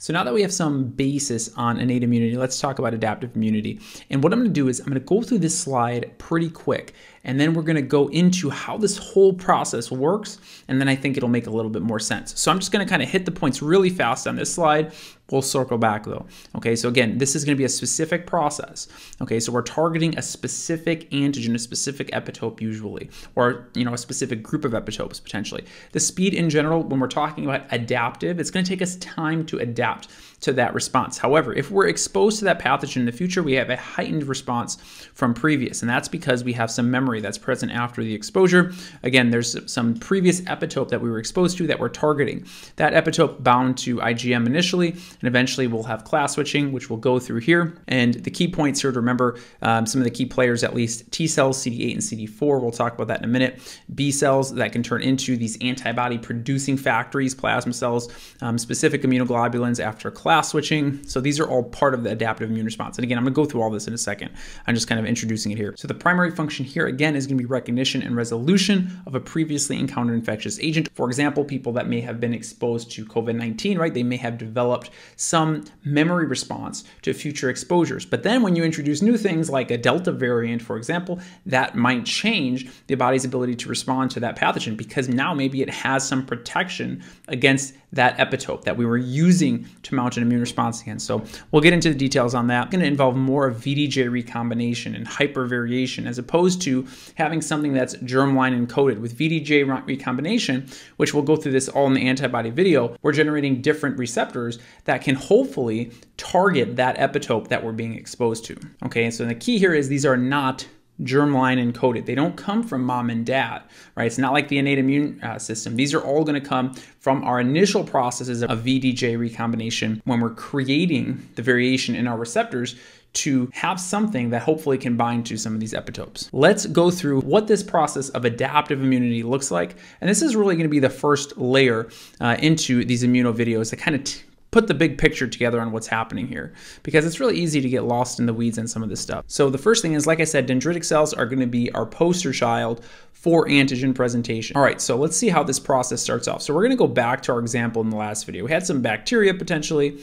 So now that we have some basis on innate immunity, let's talk about adaptive immunity. And what I'm gonna do is I'm gonna go through this slide pretty quick, and then we're gonna go into how this whole process works, and then I think it'll make a little bit more sense. So I'm just gonna kind of hit the points really fast on this slide. We'll circle back though. Okay, so again, this is gonna be a specific process. Okay, so we're targeting a specific antigen, a specific epitope usually, or you know, a specific group of epitopes potentially. The speed in general, when we're talking about adaptive, it's gonna take us time to adapt adapt to that response. However, if we're exposed to that pathogen in the future, we have a heightened response from previous, and that's because we have some memory that's present after the exposure. Again, there's some previous epitope that we were exposed to that we're targeting. That epitope bound to IgM initially, and eventually we'll have class switching, which we'll go through here. And the key points here to remember, um, some of the key players at least, T cells, CD8 and CD4, we'll talk about that in a minute. B cells that can turn into these antibody producing factories, plasma cells, um, specific immunoglobulins after class switching. So these are all part of the adaptive immune response. And again, I'm gonna go through all this in a second. I'm just kind of introducing it here. So the primary function here again is gonna be recognition and resolution of a previously encountered infectious agent. For example, people that may have been exposed to COVID-19, right? They may have developed some memory response to future exposures. But then when you introduce new things like a Delta variant, for example, that might change the body's ability to respond to that pathogen because now maybe it has some protection against that epitope that we were using to mount an immune response against. So we'll get into the details on that. It's going to involve more of VDJ recombination and hypervariation as opposed to having something that's germline encoded. With VDJ recombination, which we'll go through this all in the antibody video, we're generating different receptors that can hopefully target that epitope that we're being exposed to. Okay, so the key here is these are not germline encoded. They don't come from mom and dad, right? It's not like the innate immune uh, system. These are all going to come from our initial processes of VDJ recombination when we're creating the variation in our receptors to have something that hopefully can bind to some of these epitopes. Let's go through what this process of adaptive immunity looks like. And this is really going to be the first layer uh, into these immuno videos that kind of put the big picture together on what's happening here because it's really easy to get lost in the weeds on some of this stuff. So the first thing is, like I said, dendritic cells are going to be our poster child for antigen presentation. All right, so let's see how this process starts off. So we're going to go back to our example in the last video. We had some bacteria potentially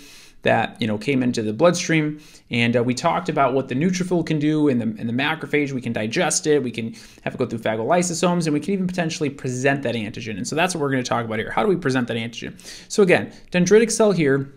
that you know came into the bloodstream, and uh, we talked about what the neutrophil can do in the in the macrophage. We can digest it. We can have it go through phagolysosomes, and we can even potentially present that antigen. And so that's what we're going to talk about here. How do we present that antigen? So again, dendritic cell here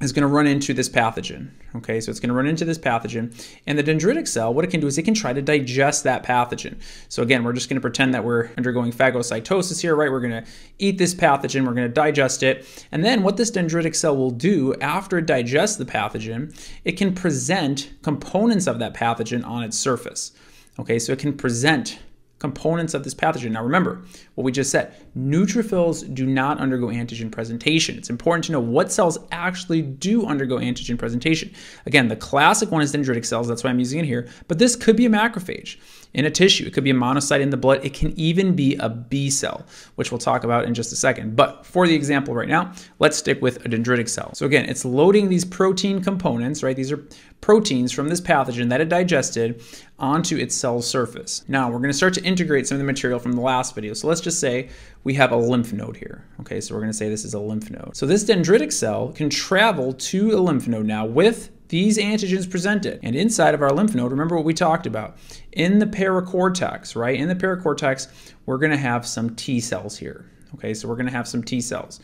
is going to run into this pathogen. Okay, so it's going to run into this pathogen. And the dendritic cell, what it can do is it can try to digest that pathogen. So again, we're just going to pretend that we're undergoing phagocytosis here, right? We're going to eat this pathogen, we're going to digest it. And then what this dendritic cell will do after it digests the pathogen, it can present components of that pathogen on its surface. Okay, so it can present components of this pathogen. Now remember what we just said, neutrophils do not undergo antigen presentation. It's important to know what cells actually do undergo antigen presentation. Again, the classic one is dendritic cells, that's why I'm using it here, but this could be a macrophage in a tissue. It could be a monocyte in the blood. It can even be a B cell, which we'll talk about in just a second. But for the example right now, let's stick with a dendritic cell. So again, it's loading these protein components, right? These are proteins from this pathogen that it digested onto its cell surface. Now we're going to start to integrate some of the material from the last video. So let's just say we have a lymph node here. Okay, so we're going to say this is a lymph node. So this dendritic cell can travel to a lymph node now with these antigens presented. And inside of our lymph node, remember what we talked about. In the paracortex, right? In the paracortex, we're going to have some T cells here. Okay, so we're going to have some T cells.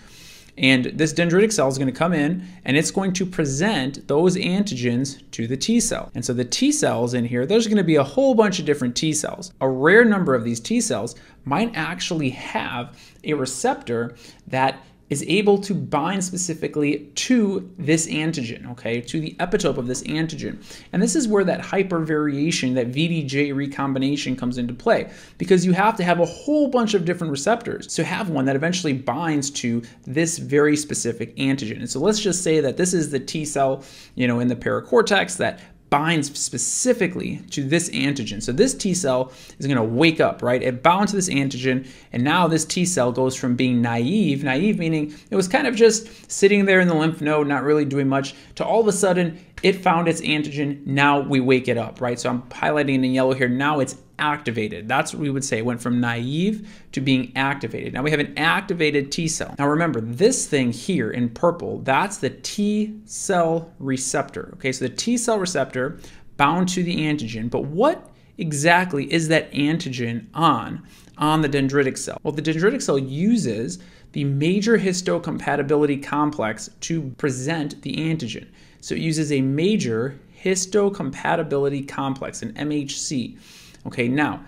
And this dendritic cell is going to come in and it's going to present those antigens to the T cell. And so the T cells in here, there's going to be a whole bunch of different T cells. A rare number of these T cells might actually have a receptor that is able to bind specifically to this antigen, okay, to the epitope of this antigen. And this is where that hypervariation, that VDJ recombination comes into play, because you have to have a whole bunch of different receptors to have one that eventually binds to this very specific antigen. And so let's just say that this is the T cell, you know, in the paracortex that binds specifically to this antigen. So this T cell is going to wake up, right? It bound to this antigen, and now this T cell goes from being naive, naive meaning it was kind of just sitting there in the lymph node, not really doing much, to all of a sudden it found its antigen. Now we wake it up, right? So I'm highlighting in yellow here. Now it's activated. That's what we would say. Went from naive to being activated. Now we have an activated T cell. Now remember, this thing here in purple, that's the T cell receptor. Okay, so the T cell receptor bound to the antigen. But what exactly is that antigen on on the dendritic cell? Well, the dendritic cell uses the major histocompatibility complex to present the antigen. So it uses a major histocompatibility complex, an MHC. Okay, now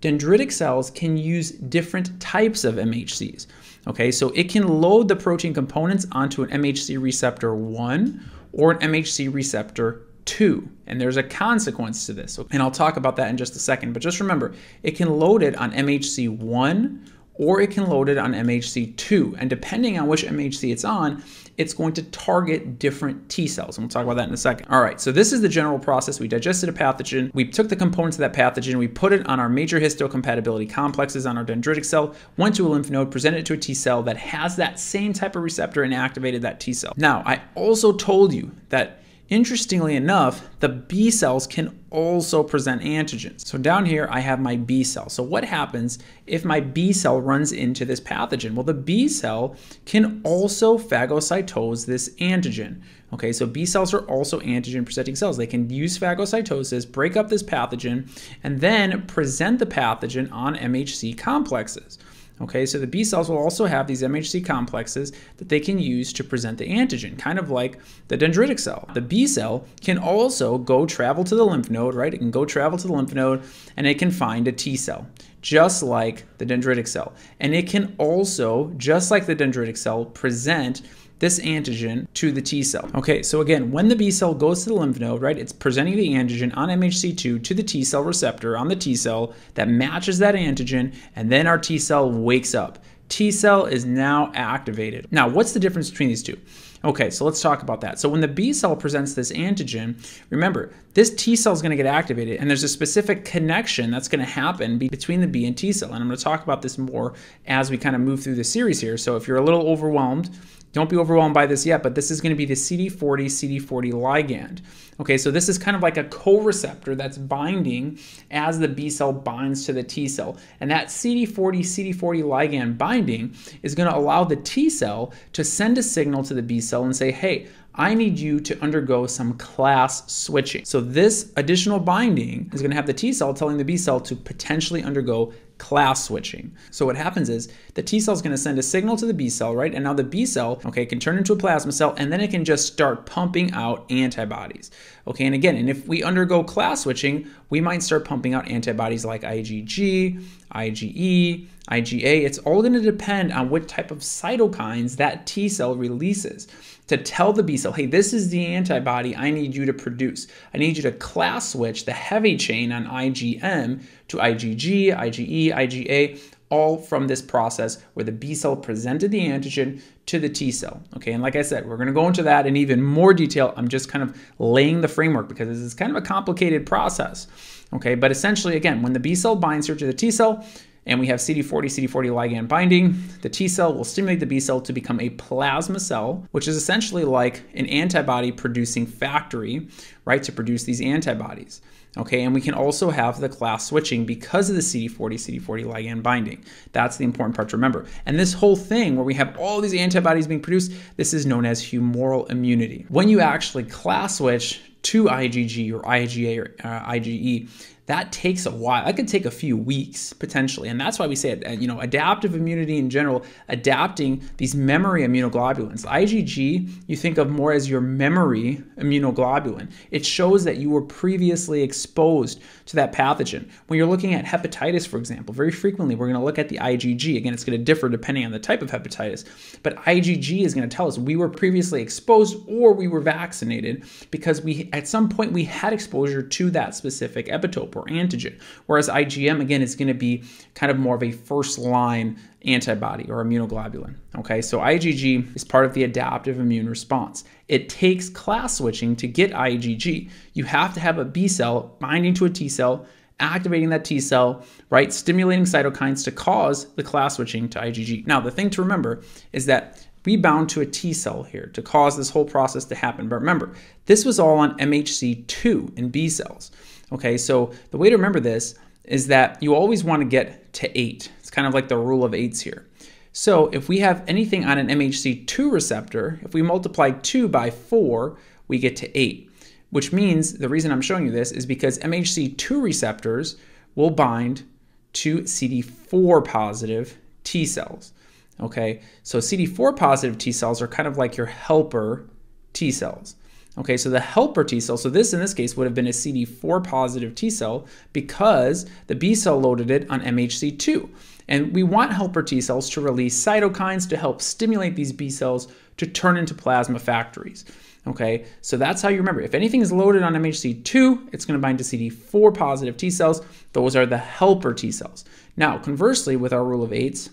dendritic cells can use different types of MHCs. Okay, so it can load the protein components onto an MHC receptor 1 or an MHC receptor 2. And there's a consequence to this. And I'll talk about that in just a second. But just remember, it can load it on MHC 1 or it can load it on MHC2. And depending on which MHC it's on, it's going to target different T cells. And we'll talk about that in a second. All right, so this is the general process. We digested a pathogen, we took the components of that pathogen, we put it on our major histocompatibility complexes on our dendritic cell, went to a lymph node, presented it to a T cell that has that same type of receptor and activated that T cell. Now, I also told you that Interestingly enough, the B cells can also present antigens. So down here, I have my B cell. So what happens if my B cell runs into this pathogen? Well, the B cell can also phagocytose this antigen. Okay, so B cells are also antigen presenting cells. They can use phagocytosis, break up this pathogen, and then present the pathogen on MHC complexes. Okay, so the B cells will also have these MHC complexes that they can use to present the antigen, kind of like the dendritic cell. The B cell can also go travel to the lymph node, right? It can go travel to the lymph node and it can find a T cell, just like the dendritic cell. And it can also, just like the dendritic cell, present this antigen to the T cell. Okay, so again, when the B cell goes to the lymph node, right, it's presenting the antigen on MHC2 to the T cell receptor on the T cell that matches that antigen, and then our T cell wakes up. T cell is now activated. Now, what's the difference between these two? Okay, so let's talk about that. So when the B cell presents this antigen, remember, this T cell is going to get activated, and there's a specific connection that's going to happen between the B and T cell. And I'm going to talk about this more as we kind of move through the series here. So if you're a little overwhelmed, don't be overwhelmed by this yet, but this is going to be the CD40 CD40 ligand. Okay, so this is kind of like a co-receptor that's binding as the B cell binds to the T cell. And that CD40 CD40 ligand binding is going to allow the T cell to send a signal to the B cell and say, "Hey, I need you to undergo some class switching. So this additional binding is going to have the T cell telling the B cell to potentially undergo class switching. So what happens is the T cell is going to send a signal to the B cell, right? And now the B cell, okay, can turn into a plasma cell and then it can just start pumping out antibodies. Okay, and again, and if we undergo class switching, we might start pumping out antibodies like IgG, IgE, IgA. It's all going to depend on what type of cytokines that T cell releases to tell the B cell, hey, this is the antibody I need you to produce. I need you to class switch the heavy chain on IgM to IgG, IgE, IgA, all from this process where the B cell presented the antigen to the T cell. Okay, and like I said, we're to go into that in even more detail. I'm just kind of laying the framework because this is kind of a complicated process. Okay, but essentially, again, when the B cell binds here to the T cell, and we have CD40, CD40 ligand binding, the T cell will stimulate the B cell to become a plasma cell, which is essentially like an antibody producing factory, right, to produce these antibodies. Okay, and we can also have the class switching because of the CD40, CD40 ligand binding. That's the important part to remember. And this whole thing where we have all these antibodies being produced, this is known as humoral immunity. When you actually class switch to IgG or IgA or uh, IgE, that takes a while. That could take a few weeks potentially. And that's why we say, uh, you know, adaptive immunity in general, adapting these memory immunoglobulins. IgG, you think of more as your memory immunoglobulin. It shows that you were previously exposed to that pathogen. When you're looking at hepatitis, for example, very frequently we're going to look at the IgG. Again, it's going to differ depending on the type of hepatitis, but IgG is going to tell us we were previously exposed or we were vaccinated because we at some point we had exposure to that specific epitope or antigen. Whereas IgM, again, is going to be kind of more of a first line antibody or immunoglobulin. Okay, so IgG is part of the adaptive immune response. It takes class switching to get IgG. You have to have a B cell binding to a T cell, activating that T cell, right, stimulating cytokines to cause the class switching to IgG. Now, the thing to remember is that we bound to a T cell here to cause this whole process to happen. But remember, this was all on MHC2 in B cells. Okay, so the way to remember this is that you always want to get to 8. It's kind of like the rule of 8s here. So if we have anything on an MHC2 receptor, if we multiply 2 by 4, we get to 8, which means the reason I'm showing you this is because MHC2 receptors will bind to CD4 positive T cells. Okay, so CD4 positive T cells are kind of like your helper T cells. Okay, so the helper T cell, so this in this case would have been a CD4 positive T cell because the B cell loaded it on MHC2. And we want helper T cells to release cytokines to help stimulate these B cells to turn into plasma factories. Okay, so that's how you remember. If anything is loaded on MHC2, it's going to bind to CD4 positive T cells. Those are the helper T cells. Now, conversely, with our rule of eights,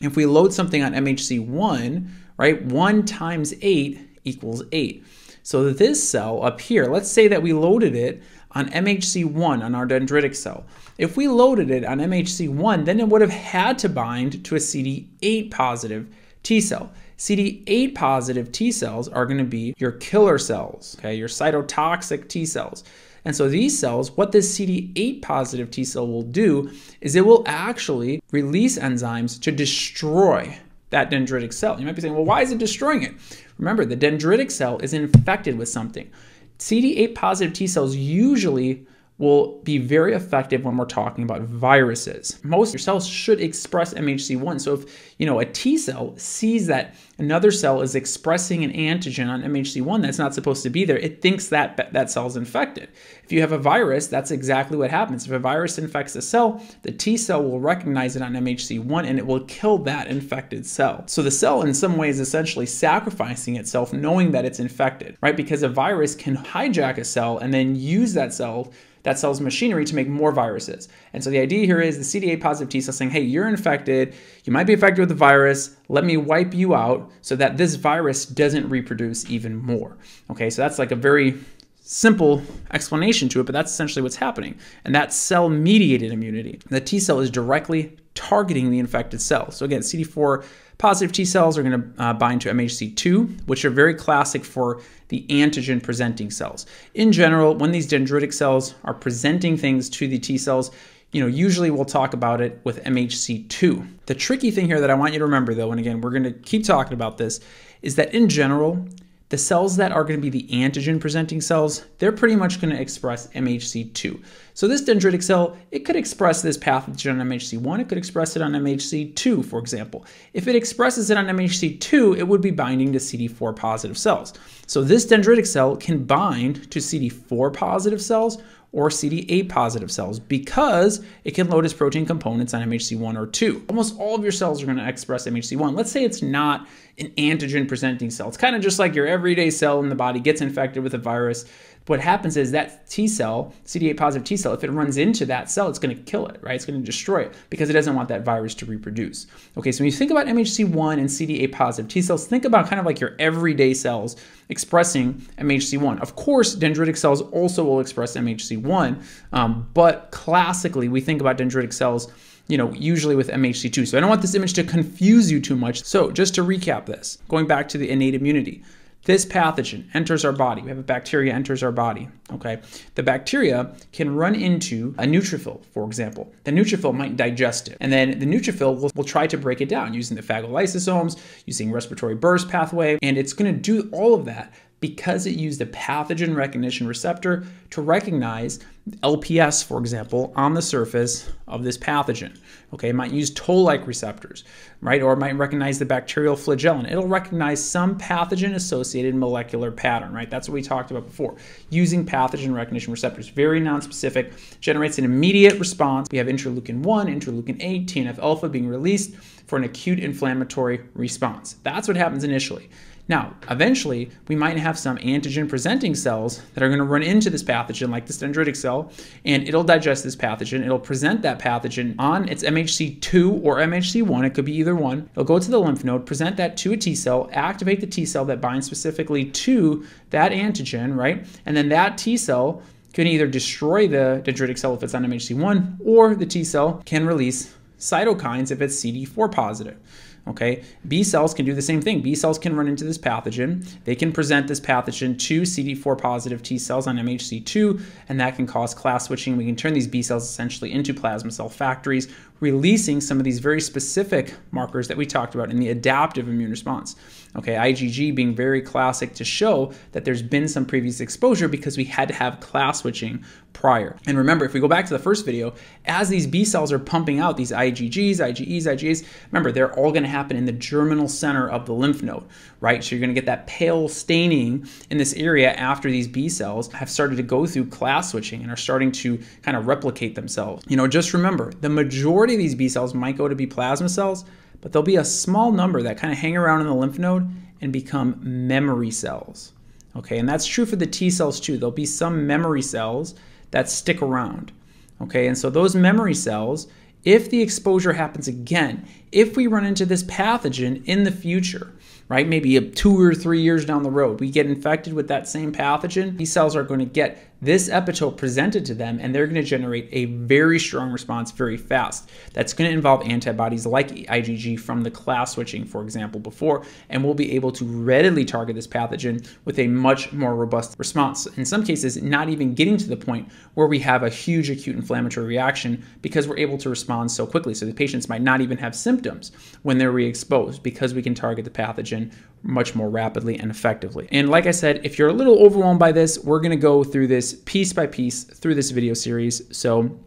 if we load something on MHC1, right, 1 times 8 equals 8. So this cell up here, let's say that we loaded it on MHC1 on our dendritic cell. If we loaded it on MHC1, then it would have had to bind to a CD8 positive T cell. CD8 positive T cells are going to be your killer cells, okay, your cytotoxic T cells. And so these cells, what this CD8 positive T cell will do is it will actually release enzymes to destroy that dendritic cell. You might be saying, well, why is it destroying it? Remember, the dendritic cell is infected with something. CD8 positive T cells usually will be very effective when we're talking about viruses. Most your cells should express MHC1. So if, you know, a T cell sees that another cell is expressing an antigen on MHC1 that's not supposed to be there, it thinks that that cell is infected. If you have a virus, that's exactly what happens. If a virus infects a cell, the T cell will recognize it on MHC1 and it will kill that infected cell. So the cell in some ways essentially sacrificing itself knowing that it's infected, right? Because a virus can hijack a cell and then use that cell that cell's machinery to make more viruses. And so the idea here is the CD8 positive T cell saying, hey, you're infected, you might be infected with the virus, let me wipe you out so that this virus doesn't reproduce even more. Okay, so that's like a very simple explanation to it, but that's essentially what's happening. And that's cell mediated immunity. The T cell is directly targeting the infected cell. So again, CD4 positive T cells are going to uh, bind to MHC2, which are very classic for the antigen presenting cells. In general, when these dendritic cells are presenting things to the T cells, you know, usually we'll talk about it with MHC2. The tricky thing here that I want you to remember though, and again, we're going to keep talking about this, is that in general, the cells that are going to be the antigen presenting cells, they're pretty much going to express MHC2. So this dendritic cell, it could express this pathogen on MHC1, it could express it on MHC2, for example. If it expresses it on MHC2, it would be binding to CD4 positive cells. So this dendritic cell can bind to CD4 positive cells or CD8 positive cells because it can load its protein components on MHC1 or 2. Almost all of your cells are going to express MHC1. Let's say it's not an antigen presenting cell. It's kind of just like your everyday cell in the body gets infected with a virus what happens is that T cell, CD8 positive T cell, if it runs into that cell, it's going to kill it, right? It's going to destroy it because it doesn't want that virus to reproduce. Okay, so when you think about MHC1 and CD8 positive T cells, think about kind of like your everyday cells expressing MHC1. Of course, dendritic cells also will express MHC1, um, but classically, we think about dendritic cells you know, usually with MHC2. So I don't want this image to confuse you too much. So just to recap this, going back to the innate immunity. This pathogen enters our body. We have a bacteria enters our body. Okay, the bacteria can run into a neutrophil, for example. The neutrophil might digest it, and then the neutrophil will, will try to break it down using the phagolysosomes, using respiratory burst pathway, and it's going to do all of that because it used a pathogen recognition receptor to recognize LPS, for example, on the surface of this pathogen. Okay, it might use toll-like receptors, right? Or it might recognize the bacterial flagellin. It'll recognize some pathogen-associated molecular pattern, right? That's what we talked about before. Using pathogen recognition receptors, very nonspecific, generates an immediate response. We have interleukin 1, interleukin 8, TNF-alpha being released for an acute inflammatory response. That's what happens initially. Now, eventually, we might have some antigen presenting cells that are going to run into this pathogen, like this dendritic cell, and it'll digest this pathogen. It'll present that pathogen on its MHC2 or MHC1. It could be either one. It'll go to the lymph node, present that to a T cell, activate the T cell that binds specifically to that antigen, right? And then that T cell can either destroy the dendritic cell if it's on MHC1, or the T cell can release cytokines if it's CD4 positive. Okay, B cells can do the same thing. B cells can run into this pathogen. They can present this pathogen to CD4 positive T cells on MHC2, and that can cause class switching. We can turn these B cells essentially into plasma cell factories, releasing some of these very specific markers that we talked about in the adaptive immune response. Okay, IgG being very classic to show that there's been some previous exposure because we had to have class switching prior. And remember, if we go back to the first video, as these B cells are pumping out these IgGs, IgEs, IgAs, remember, they're all going to happen in the germinal center of the lymph node, right? So you're going to get that pale staining in this area after these B cells have started to go through class switching and are starting to kind of replicate themselves. You know, just remember, the majority of these B cells might go to be plasma cells, but there'll be a small number that kind of hang around in the lymph node and become memory cells. Okay, and that's true for the T cells too. There'll be some memory cells that stick around. Okay, and so those memory cells, if the exposure happens again, if we run into this pathogen in the future, right, maybe two or three years down the road, we get infected with that same pathogen, these cells are going to get this epitope presented to them and they're going to generate a very strong response very fast. That's going to involve antibodies like IgG from the class switching, for example, before, and we'll be able to readily target this pathogen with a much more robust response. In some cases, not even getting to the point where we have a huge acute inflammatory reaction because we're able to respond so quickly. So the patients might not even have symptoms when they're re-exposed because we can target the pathogen much more rapidly and effectively. And like I said, if you're a little overwhelmed by this, we're gonna go through this piece by piece through this video series. So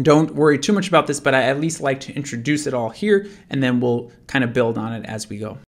don't worry too much about this, but I at least like to introduce it all here and then we'll kind of build on it as we go.